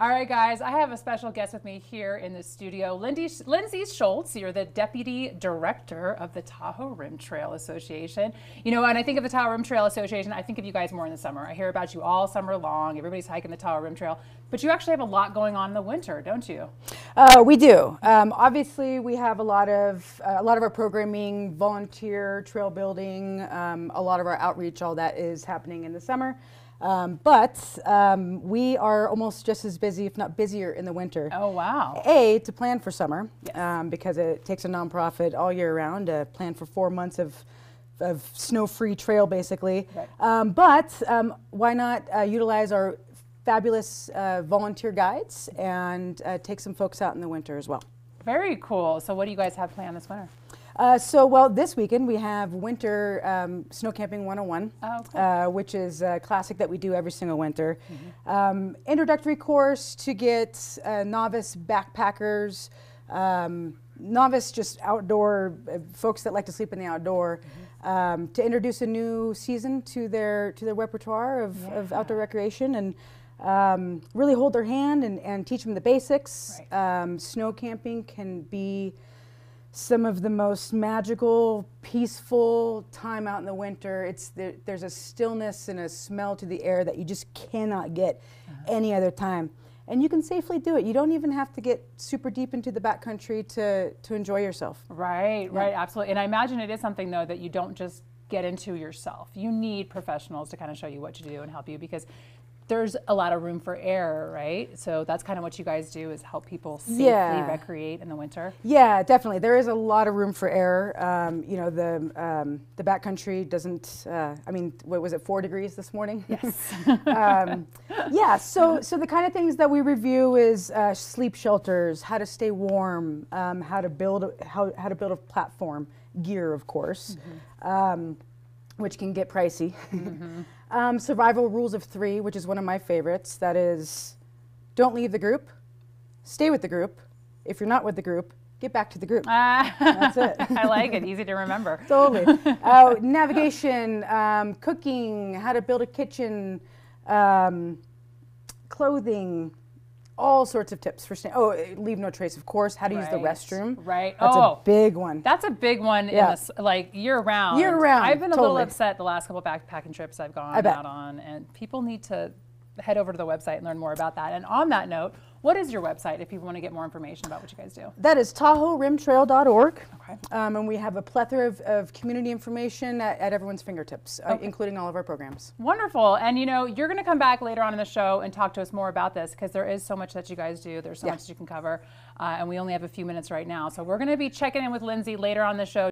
All right, guys, I have a special guest with me here in the studio. Lindy, Lindsey Schultz, you're the Deputy Director of the Tahoe Rim Trail Association. You know, when I think of the Tahoe Rim Trail Association, I think of you guys more in the summer. I hear about you all summer long. Everybody's hiking the Tahoe Rim Trail. But you actually have a lot going on in the winter, don't you? Uh, we do. Um, obviously, we have a lot of uh, a lot of our programming, volunteer trail building, um, a lot of our outreach, all that is happening in the summer. Um, but um, we are almost just as busy, if not busier, in the winter. Oh, wow. A, to plan for summer, Yes. um, because it takes a nonprofit all year round to plan for four months of, of snow-free trail, basically. Right. Um, but um, why not uh, utilize our fabulous uh, volunteer guides and uh, take some folks out in the winter as well? Very cool. So, what do you guys have planned this winter? Uh, so, well, this weekend we have Winter um, Snow Camping 101, Oh, cool. uh, which is a classic that we do every single winter. Um, introductory course to get uh, novice backpackers, um, novice just outdoor uh, folks that like to sleep in the outdoor, um, to introduce a new season to their to their repertoire of, of outdoor recreation and. Um, really hold their hand and, and teach them the basics. Um, snow camping can be some of the most magical, peaceful time out in the winter. It's there, there's a stillness and a smell to the air that you just cannot get uh-huh. any other time. And you can safely do it. You don't even have to get super deep into the backcountry to to enjoy yourself. Right, right, absolutely. And I imagine it is something though that you don't just get into yourself. You need professionals to kind of show you what to do and help you because there's a lot of room for error, right? So that's kind of what you guys do is help people safely Yeah. recreate in the winter. Yeah, definitely. There is a lot of room for error. Um, you know, the um, the backcountry doesn't. Uh, I mean, what was it? Four degrees this morning. Yes. um, yeah. So so the kind of things that we review is uh, sleep shelters, how to stay warm, um, how to build a- how how to build a platform, gear, of course, um, which can get pricey. um, survival rules of three, which is one of my favorites. That is, don't leave the group, stay with the group. If you're not with the group, get back to the group. Ah, That's it. I like it. Easy to remember. Totally. uh, navigation, um, cooking, how to build a kitchen, um, clothing, all sorts of tips for staying. Oh, uh, leave no trace, of course. How to use the restroom. Right. That's Oh. a big one. That's a big one in Yeah. this, like year round. Year round, I've been a little upset the last couple backpacking trips I've gone out on, and people need to head over to the website and learn more about that. And on that note, what is your website if people want to get more information about what you guys do? That is TahoeRimTrail.org. Okay. Um, and we have a plethora of, of community information at, at everyone's fingertips, uh, including all of our programs. Wonderful. And you know, you're going to come back later on in the show and talk to us more about this because there is so much that you guys do. There's so Yeah. much you can cover. Uh, and we only have a few minutes right now. So we're going to be checking in with Lindsey later on the show.